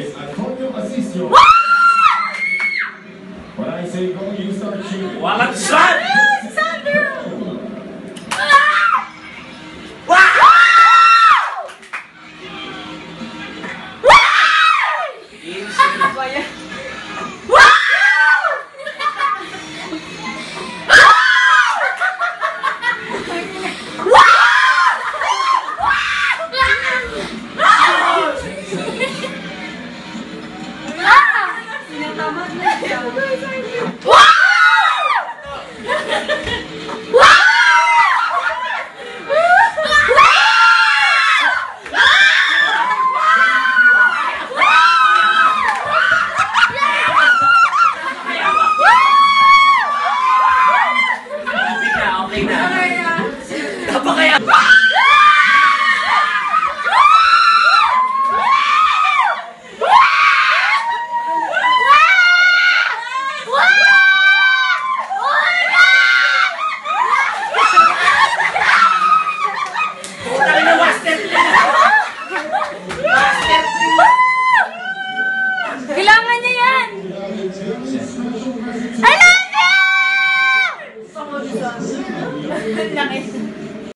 It's Antonio Asisio. When I say go, you start shooting. Walang shot! Insane pa yan. 两个的